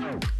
Oh.